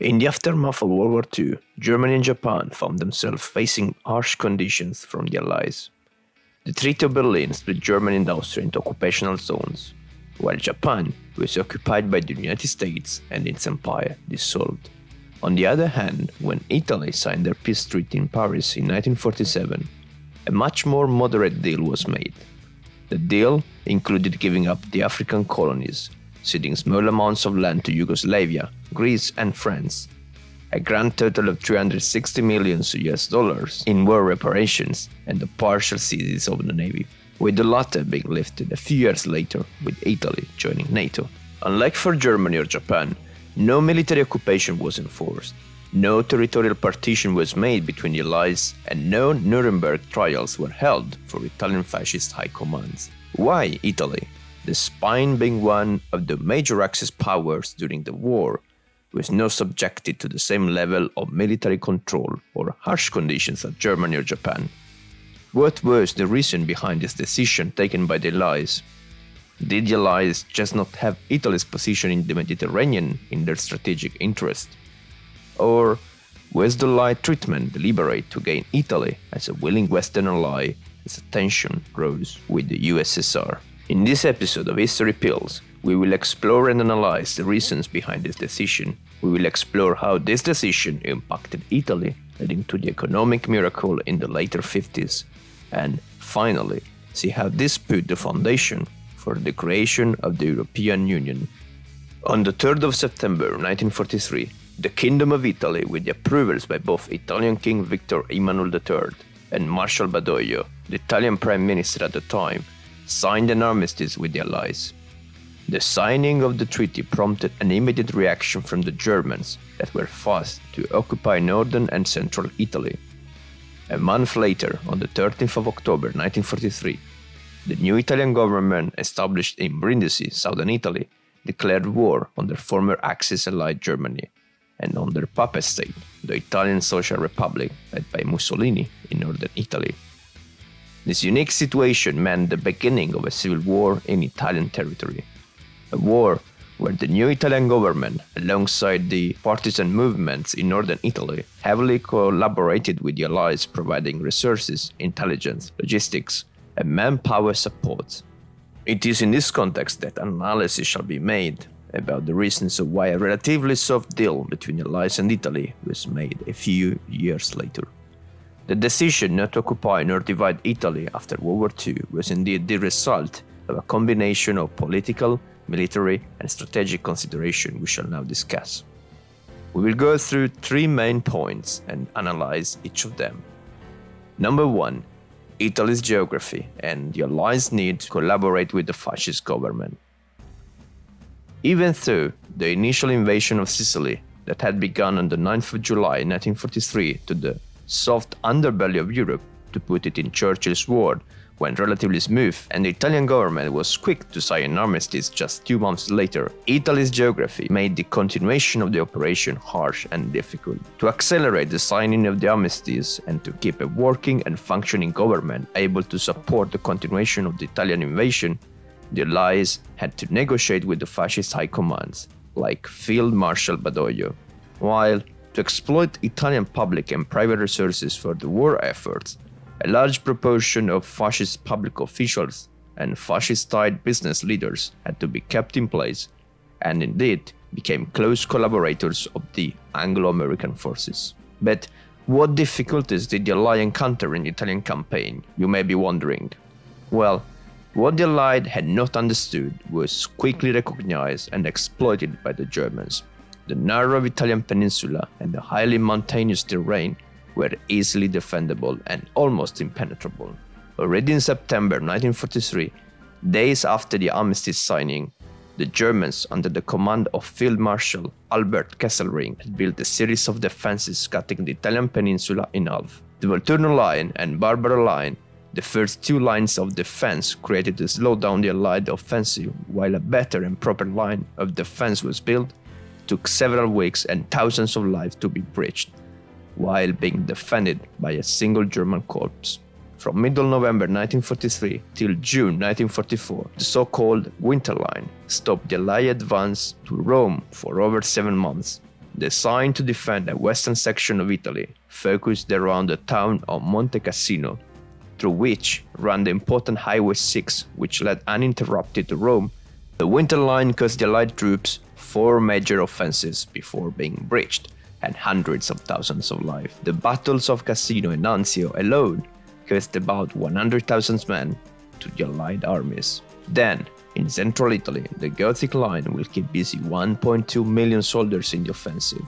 In the aftermath of World War II, Germany and Japan found themselves facing harsh conditions from the Allies. The Treaty of Berlin split Germany and Austria into occupational zones, while Japan was occupied by the United States and its empire dissolved. On the other hand, when Italy signed their peace treaty in Paris in 1947, a much more moderate deal was made. The deal included giving up the African colonies, ceding small amounts of land to Yugoslavia, Greece, and France, a grand total of 360 million US dollars in war reparations and the partial cease of the navy, with the latter being lifted a few years later with Italy joining NATO. Unlike for Germany or Japan, no military occupation was enforced, no territorial partition was made between the Allies, and no Nuremberg trials were held for Italian fascist high commands. Why Italy? The spine being one of the major Axis powers during the war, was not subjected to the same level of military control or harsh conditions as Germany or Japan. What was the reason behind this decision taken by the Allies? Did the Allies just not have Italy's position in the Mediterranean in their strategic interest? Or was the light treatment deliberate to gain Italy as a willing Western ally as tension rose with the USSR? In this episode of History Pills, we will explore and analyze the reasons behind this decision. We will explore how this decision impacted Italy, leading to the economic miracle in the later 50s, and finally, see how this put the foundation for the creation of the European Union. On the 3rd of September 1943, the Kingdom of Italy, with the approvals by both Italian King Victor Emmanuel III and Marshal Badoglio, the Italian Prime Minister at the time, signed an armistice with the Allies. The signing of the treaty prompted an immediate reaction from the Germans that were fast to occupy northern and central Italy. A month later, on the 13th of October 1943, the new Italian government established in Brindisi, southern Italy, declared war on their former Axis allied Germany and on their puppet state, the Italian Social Republic, led by Mussolini in northern Italy. This unique situation meant the beginning of a civil war in Italian territory. A war where the new Italian government, alongside the partisan movements in northern Italy, heavily collaborated with the Allies, providing resources, intelligence, logistics, and manpower support. It is in this context that analysis shall be made about the reasons of why a relatively soft deal between the Allies and Italy was made a few years later. The decision not to occupy nor divide Italy after World War II was indeed the result of a combination of political, military, and strategic consideration we shall now discuss. We will go through three main points and analyze each of them. Number one, Italy's geography and the Allies' need to collaborate with the fascist government. Even though the initial invasion of Sicily that had begun on the 9th of July 1943 to the soft underbelly of Europe, to put it in Churchill's word, went relatively smooth, and the Italian government was quick to sign an armistice just two months later, Italy's geography made the continuation of the operation harsh and difficult. To accelerate the signing of the armistice and to keep a working and functioning government able to support the continuation of the Italian invasion, the Allies had to negotiate with the fascist high commands, like Field Marshal Badoglio, while to exploit Italian public and private resources for the war efforts, a large proportion of fascist public officials and fascist-tied business leaders had to be kept in place, and indeed became close collaborators of the Anglo-American forces. But what difficulties did the Allies encounter in the Italian campaign, you may be wondering? Well, what the Allied had not understood was quickly recognized and exploited by the Germans. The narrow Italian peninsula and the highly mountainous terrain were easily defendable and almost impenetrable. Already in September 1943, days after the armistice signing, the Germans, under the command of Field Marshal Albert Kesselring, had built a series of defenses cutting the Italian peninsula in half. The Volturno Line and Barbara Line, the first two lines of defense created to slow down the Allied offensive, while a better and proper line of defense was built, took several weeks and thousands of lives to be breached while being defended by a single German corps. From middle November 1943 till June 1944, the so-called Winter Line stopped the Allied advance to Rome for over seven months. designed to defend a western section of Italy, focused around the town of Monte Cassino, through which ran the important Highway 6, which led uninterrupted to Rome. The Winter Line cost the Allied troops four major offensives before being breached, and hundreds of thousands of lives. The battles of Cassino and Anzio alone cost about 100,000 men to the Allied armies. Then, in central Italy, the Gothic line will keep busy 1.2 million soldiers in the offensive.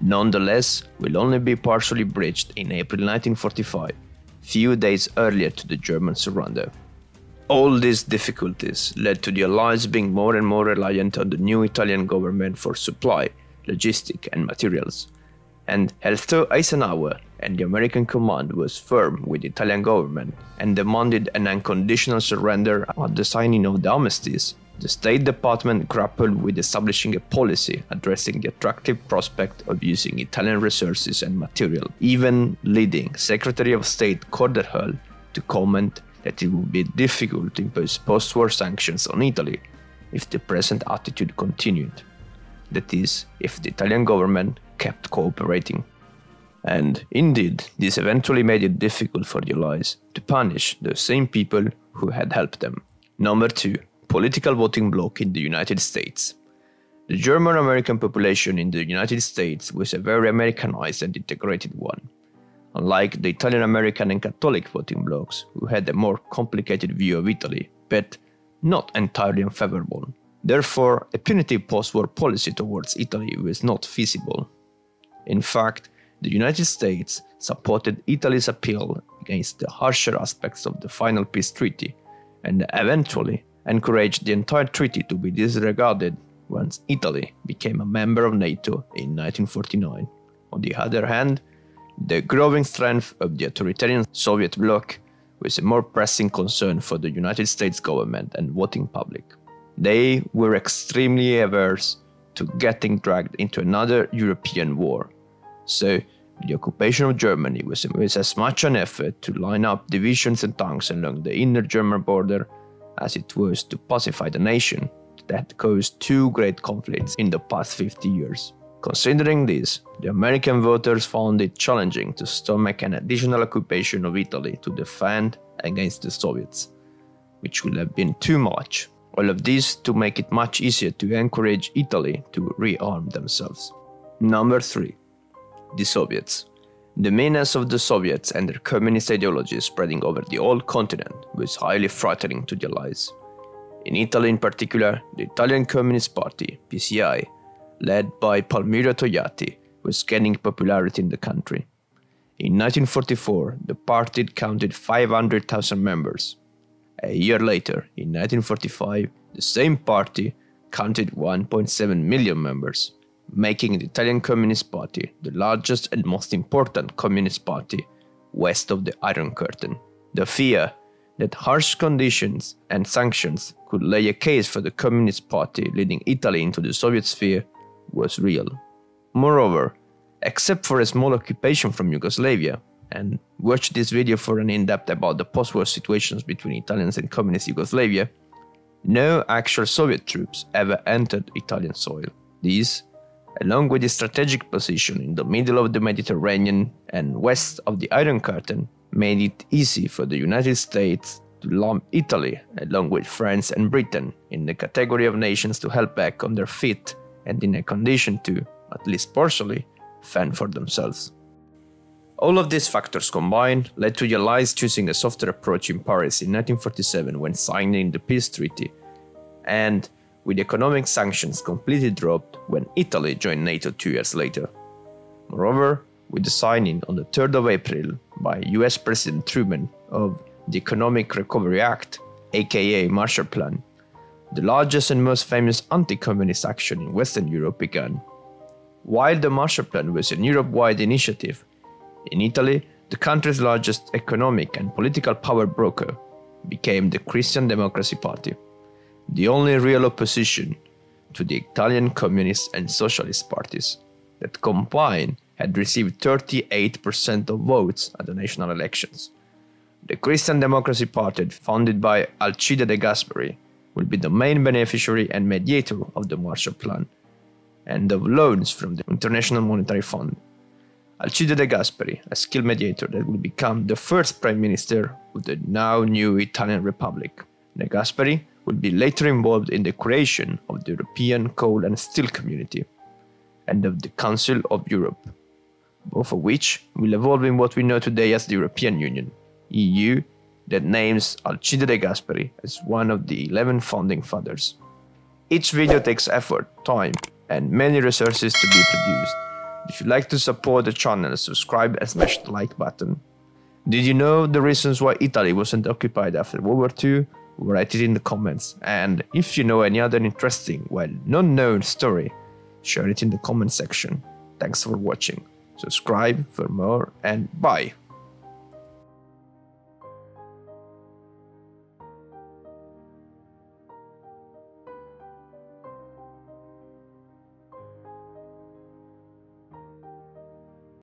Nonetheless, will only be partially breached in April 1945, few days earlier to the German surrender. All these difficulties led to the Allies being more and more reliant on the new Italian government for supply, logistic, and materials. And although Eisenhower and the American command was firm with the Italian government and demanded an unconditional surrender at the signing of the armistice, the State Department grappled with establishing a policy addressing the attractive prospect of using Italian resources and material, even leading Secretary of State Colder to comment that it would be difficult to impose post war sanctions on Italy if the present attitude continued. That is, if the Italian government kept cooperating. And indeed, this eventually made it difficult for the Allies to punish the same people who had helped them. Number 2. Political voting bloc in the United States. The German American population in the United States was a very Americanized and integrated one. Unlike the Italian American and Catholic voting blocs, who had a more complicated view of Italy, but not entirely unfavorable. Therefore, a punitive post war policy towards Italy was not feasible. In fact, the United States supported Italy's appeal against the harsher aspects of the final peace treaty and eventually encouraged the entire treaty to be disregarded once Italy became a member of NATO in 1949. On the other hand, the growing strength of the authoritarian Soviet bloc was a more pressing concern for the United States government and voting public. They were extremely averse to getting dragged into another European war so the occupation of Germany was, was as much an effort to line up divisions and tanks along the inner German border as it was to pacify the nation that caused two great conflicts in the past 50 years. Considering this, the American voters found it challenging to stomach an additional occupation of Italy to defend against the Soviets, which would have been too much. All of this to make it much easier to encourage Italy to rearm themselves. Number 3 the Soviets. The menace of the Soviets and their communist ideology spreading over the whole continent was highly frightening to the Allies. In Italy, in particular, the Italian Communist Party, PCI, led by Palmiro Togliatti, was gaining popularity in the country. In 1944, the party counted 500,000 members. A year later, in 1945, the same party counted 1.7 million members making the Italian Communist Party the largest and most important communist party west of the Iron Curtain. The fear that harsh conditions and sanctions could lay a case for the Communist Party leading Italy into the Soviet sphere was real. Moreover, except for a small occupation from Yugoslavia, and watch this video for an in-depth about the post-war situations between Italians and communist Yugoslavia, no actual Soviet troops ever entered Italian soil. These along with its strategic position in the middle of the Mediterranean and west of the Iron Curtain, made it easy for the United States to lump Italy, along with France and Britain, in the category of nations to help back on their feet and in a condition to, at least partially, fend for themselves. All of these factors combined led to the Allies choosing a softer approach in Paris in 1947 when signing the peace treaty, and with economic sanctions completely dropped when Italy joined NATO two years later. Moreover, with the signing on the 3rd of April by US President Truman of the Economic Recovery Act, aka Marshall Plan, the largest and most famous anti communist action in Western Europe began. While the Marshall Plan was a Europe wide initiative, in Italy, the country's largest economic and political power broker became the Christian Democracy Party the only real opposition to the Italian communist and socialist parties that combined had received 38% of votes at the national elections. The Christian Democracy Party, founded by Alcide de Gasperi, will be the main beneficiary and mediator of the Marshall Plan. and of loans from the International Monetary Fund. Alcide De Gasperi, a skilled mediator that would become the first prime minister of the now new Italian Republic. De Gasperi would be later involved in the creation of the European Coal and Steel Community and of the Council of Europe, both of which will evolve in what we know today as the European Union, EU, that names Alcide De Gasperi as one of the 11 founding fathers. Each video takes effort, time, and many resources to be produced if you'd like to support the channel, subscribe and smash the like button. Did you know the reasons why Italy wasn't occupied after World War II? Write it in the comments. And if you know any other interesting, well, non-known story, share it in the comment section. Thanks for watching. Subscribe for more and bye.